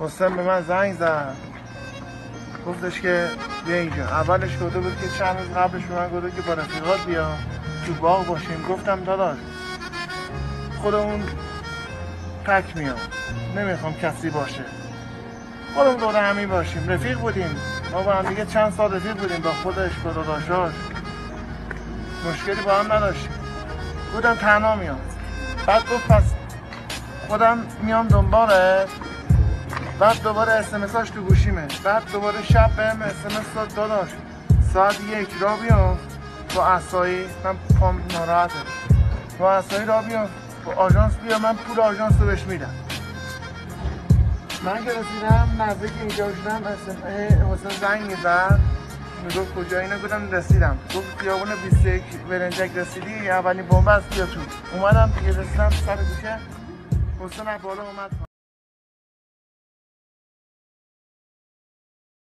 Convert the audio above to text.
حسین به من زنگ زد. گفتش که بیا اینجا. اولش گفته بود که چند روز قبلش به من گفته که با رفیقات بیا. تو باغ باشیم. گفتم داداش خودمون تک میام. نمی‌خوام کسی باشه. خودمون دور همی باشیم. رفیق بودیم. ما با هم دیگه چند سال رفیق بودیم. با خودش با داداشاش مشکلی با هم نداشتیم. بودم تنها میام. بعد گفت پس خودم میام دنباله بعد دوباره اسمساش تو گوشیمه. بعد دوباره شب بهم اسمس داد داداش. ساعت یک را بیام. با اسایی من پام ناراحته. با اسایی را بیام. با آژانس بیا من پول آژانس رو بهش میدم. من که رسیدم نزدیک اینجا شدم. حسین زنگ می‌زد می‌گفت کجا اینو گفتم رسیدم. گفت خیابون 21 برنجک رسیدی؟ اولین بمب است بیا تو. اومدم دیگه رسیدم سر کوچه حسین از بالا اومد